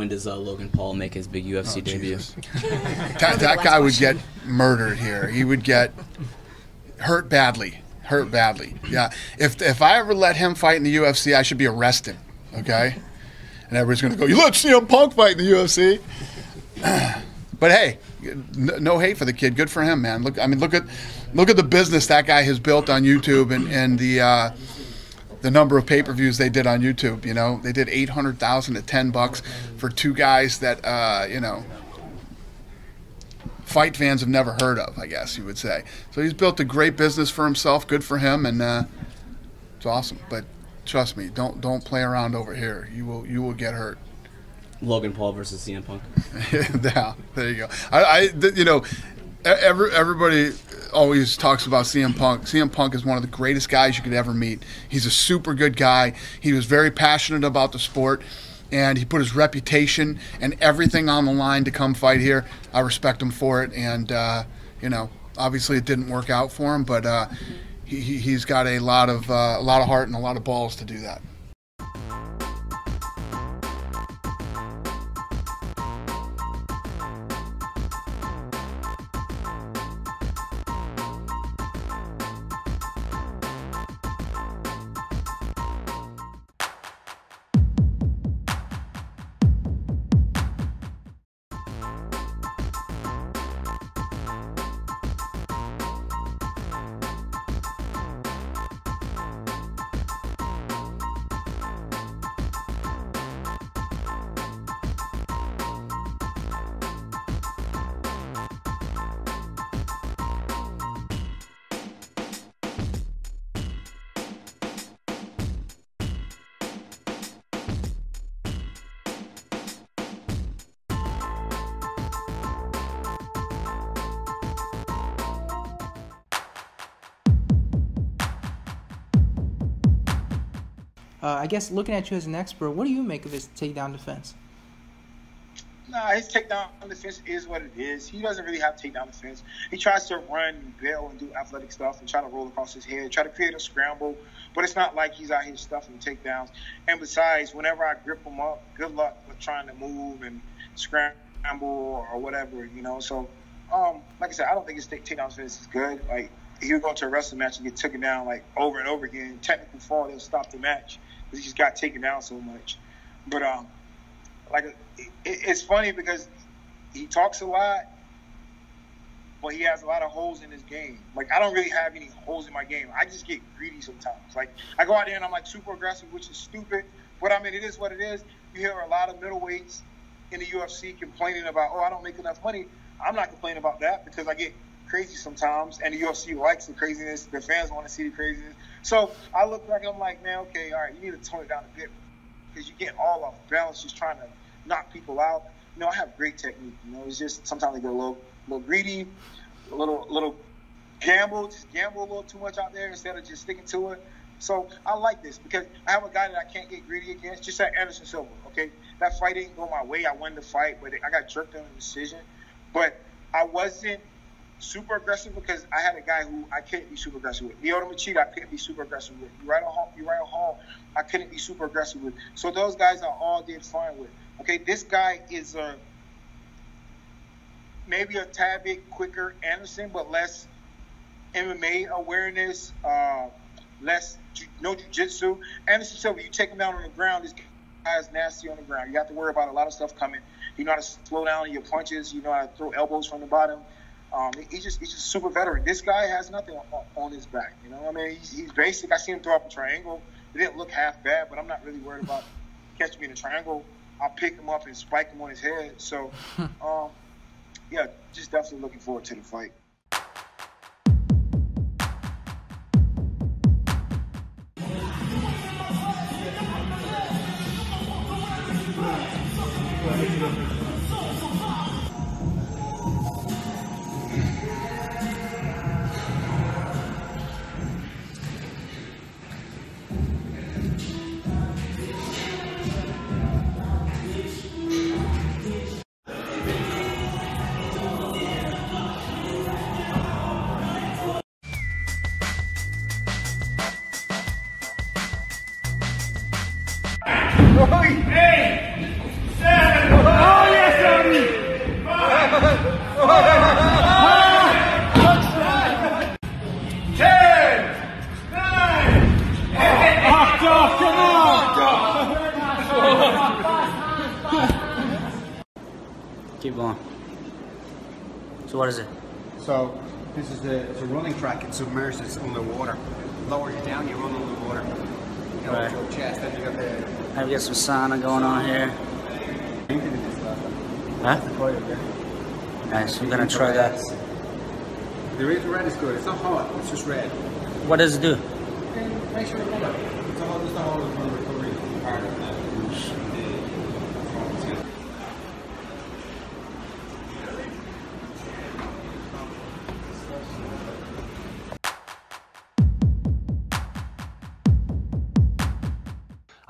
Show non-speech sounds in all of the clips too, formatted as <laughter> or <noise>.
when does uh, Logan Paul make his big UFC Oh, debut? <laughs> That that guy would get murdered here. He would get hurt badly. Hurt badly. Yeah. If if I ever let him fight in the UFC, I should be arrested. Okay. And everybody's gonna go. You let CM Punk fight in the UFC. <clears throat> But hey, n- no hate for the kid. Good for him, man. Look, I mean, look at look at the business that guy has built on YouTube and and the. Uh, the number of pay-per-views they did on YouTube. You know, they did eight hundred thousand at ten bucks for two guys that uh, you know fight fans have never heard of. I guess you would say. So he's built a great business for himself. Good for him, and uh, it's awesome. But trust me, don't don't play around over here. You will you will get hurt. Logan Paul versus CM Punk. <laughs> yeah, there you go. I, I you know, every, everybody always talks about CM Punk. CM Punk is one of the greatest guys you could ever meet. He's a super good guy. He was very passionate about the sport, and he put his reputation and everything on the line to come fight here. I respect him for it, and uh, you know, obviously it didn't work out for him, but uh, he, he's got a lot of uh, a lot of heart and a lot of balls to do that. Uh, I guess looking at you as an expert, what do you make of his takedown defense? Nah, his takedown defense is what it is. He doesn't really have takedown defense. He tries to run and bail and do athletic stuff and try to roll across his head, try to create a scramble, but it's not like he's out here stuffing takedowns. And besides, whenever I grip him up, good luck with trying to move and scramble or whatever, you know. So, um, like I said, I don't think his takedown defense is good. Like he would go to a wrestling match and get taken down like over and over again. Technical fall, they'll stop the match he just got taken down so much. But um, like it, it's funny because he talks a lot, but he has a lot of holes in his game. Like I don't really have any holes in my game. I just get greedy sometimes. Like I go out there and I'm like super aggressive, which is stupid. But I mean, it is what it is. You hear a lot of middleweights in the UFC complaining about, oh, I don't make enough money. I'm not complaining about that because I get crazy sometimes, and the UFC likes the craziness. The fans want to see the craziness. So I look back and I'm like, man, okay, all right, you need to tone it down a bit because you get all off balance just trying to knock people out. You know, I have great technique. You know, it's just sometimes I get a little, little greedy, a little, little gamble, just gamble a little too much out there instead of just sticking to it. So I like this because I have a guy that I can't get greedy against, just like Anderson Silva. Okay, that fight didn't go my way. I won the fight, but I got jerked on a decision. But I wasn't super aggressive because I had a guy who I couldn't be super aggressive with. Lyoto Machida, I couldn't be super aggressive with. Uriah Hall, Uriah Hall, I couldn't be super aggressive with. So those guys I all did fine with. Okay, this guy is a maybe a tad bit quicker Anderson, but less MMA awareness, uh, less ju- no jujitsu. Anderson Silva, you take him down on the ground, this guy is nasty on the ground. You have to worry about a lot of stuff coming. You know how to slow down your punches. You know how to throw elbows from the bottom. Um, he- he's just he's just super veteran. This guy has nothing on, on his back. You know, what I mean, he's, he's basic. I see him throw up a triangle. It didn't look half bad, but I'm not really worried about catching me in a triangle. I'll pick him up and spike him on his head. So, <laughs> um, yeah, just definitely looking forward to the fight. Eight, seven, Keep going. So what is it? So this is a, it's a running track. It's submerged. It's underwater. Lowers you down, you run underwater. You know, Right. your chest. Then you got the. We got some sauna going on here? Huh? Nice. We're gonna try that. The red, red is good. It's not hot. It's just red. What does it do? Make sure it's hot. It's all just all of the recovery part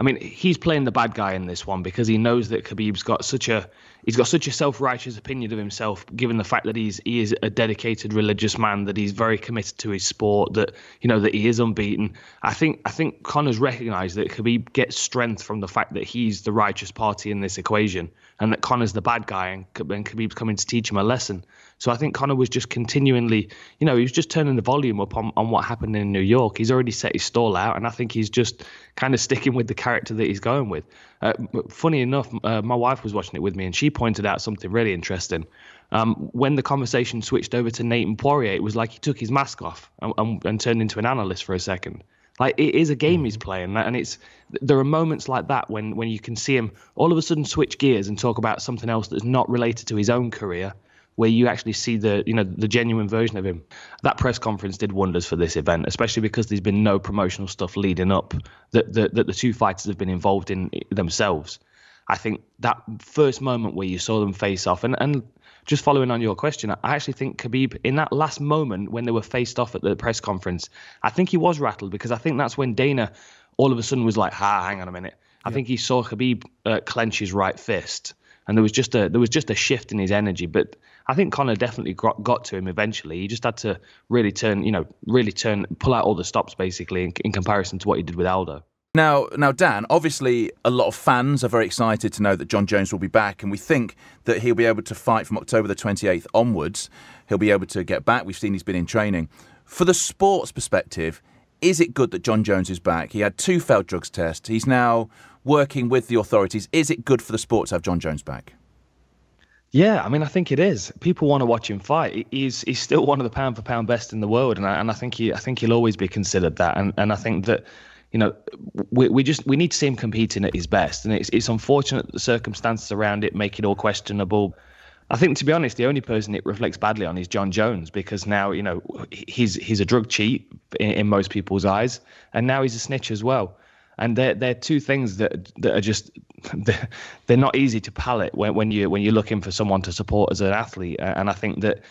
I mean, he's playing the bad guy in this one because he knows that Khabib's got such a he's got such a self-righteous opinion of himself, given the fact that he's he is a dedicated religious man, that he's very committed to his sport, that you know that he is unbeaten. I think I think Conor's recognised that Khabib gets strength from the fact that he's the righteous party in this equation, and that Conor's the bad guy, and, and Khabib's coming to teach him a lesson. So I think Conor was just continually, you know, he was just turning the volume up on, on what happened in New York. He's already set his stall out, and I think he's just kind of sticking with the character that he's going with. Uh, funny enough, uh, my wife was watching it with me, and she pointed out something really interesting. Um, when the conversation switched over to Nathan Poirier, it was like he took his mask off and, and, and turned into an analyst for a second. Like it is a game he's playing, and it's there are moments like that when when you can see him all of a sudden switch gears and talk about something else that's not related to his own career, where you actually see the you know the genuine version of him. That press conference did wonders for this event, especially because there's been no promotional stuff leading up that that, that the two fighters have been involved in themselves. I think that first moment where you saw them face off, and, and just following on your question, I actually think Khabib, in that last moment when they were faced off at the press conference, I think he was rattled because I think that's when Dana all of a sudden was like, "Ha, hang on a minute." I think he saw Khabib uh, clench his right fist, and there was just a there was just a shift in his energy. But I think Conor definitely got, got to him eventually. He just had to really turn, you know, really turn, pull out all the stops basically in, in comparison to what he did with Aldo. Now, now, Dan. Obviously, a lot of fans are very excited to know that Jon Jones will be back, and we think that he'll be able to fight from October the 28th onwards. He'll be able to get back. We've seen he's been in training. For the sports perspective, is it good that Jon Jones is back? He had two failed drugs tests. He's now working with the authorities. Is it good for the sport to have Jon Jones back? Yeah, I mean, I think it is. People want to watch him fight. He's he's still one of the pound for pound best in the world, and I, and I think he I think he'll always be considered that. And and I think that you know we we just we need to see him competing at his best, and it's it's unfortunate that the circumstances around it make it all questionable. I think, to be honest, the only person it reflects badly on is Jon Jones because now you know he's he's a drug cheat in, in most people's eyes, and now he's a snitch as well and they're they're two things that that are just they're, not easy to palate when when you when you're looking for someone to support as an athlete. And I think that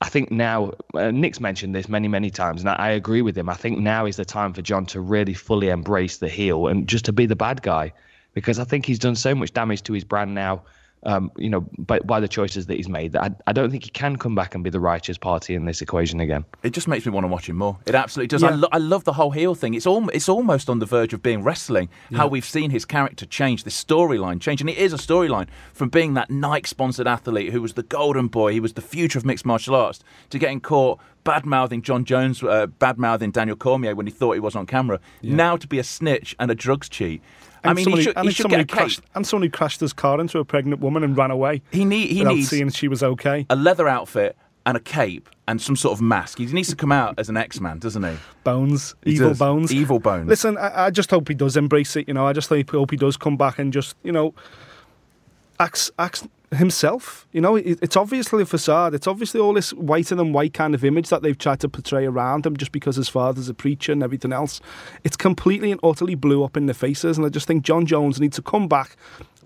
I think now uh, Nick's mentioned this many many times, and I, I agree with him. I think now is the time for Jon to really fully embrace the heel and just to be the bad guy, because I think he's done so much damage to his brand now. Um, you know, by, by the choices that he's made, that I, I don't think he can come back and be the righteous party in this equation again. It just makes me want to watch him more. It absolutely does. I, lo- I love the whole heel thing. It's al- it's almost on the verge of being wrestling. How we've seen his character change, this storyline change, and it is a storyline from being that Nike-sponsored athlete who was the golden boy, he was the future of mixed martial arts, to getting caught bad mouthing Jon Jones, uh, bad mouthing Daniel Cormier when he thought he was on camera. Now to be a snitch and a drugs cheat. I And mean, somebody, he should, and he should get crashed, and somebody crashed his car into a pregnant woman and ran away. He need he needs seeing she was okay. a leather outfit and a cape and some sort of mask. He needs to come out as an X-Man, doesn't he? Bones, He evil does. bones, Evil bones. Listen, I, I just hope he does embrace it. You know, I just hope, hope he does come back and just, you know, acts acts himself. You know, it's obviously a facade. It's obviously all this whiter than white kind of image that they've tried to portray around him just because his father's a preacher and everything else. It's completely and utterly blew up in their faces. And I just think Jon Jones needs to come back,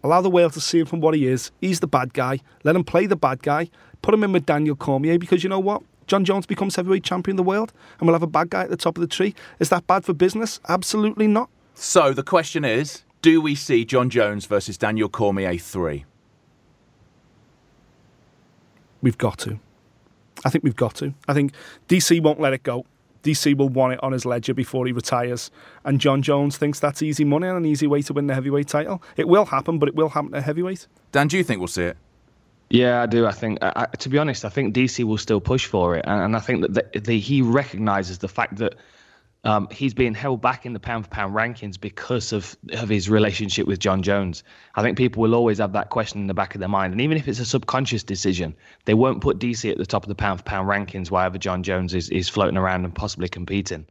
allow the world to see him from what he is. He's the bad guy. Let him play the bad guy. Put him in with Daniel Cormier because you know what? Jon Jones becomes heavyweight champion of the world and we'll have a bad guy at the top of the tree. Is that bad for business? Absolutely not. So the question is, do we see Jon Jones versus Daniel Cormier 3? We've got to. I think we've got to. I think DC won't let it go. DC will want it on his ledger before he retires. And Jon Jones thinks that's easy money and an easy way to win the heavyweight title. It will happen, but it will happen at heavyweight. Dan, do you think we'll see it? Yeah, I do. I think, I, to be honest, I think DC will still push for it, and, and I think that the, the, he recognises the fact that um, he's being held back in the pound for pound rankings because of of his relationship with Jon Jones. I think people will always have that question in the back of their mind, and even if it's a subconscious decision, they won't put DC at the top of the pound for pound rankings while Jon Jones is is floating around and possibly competing.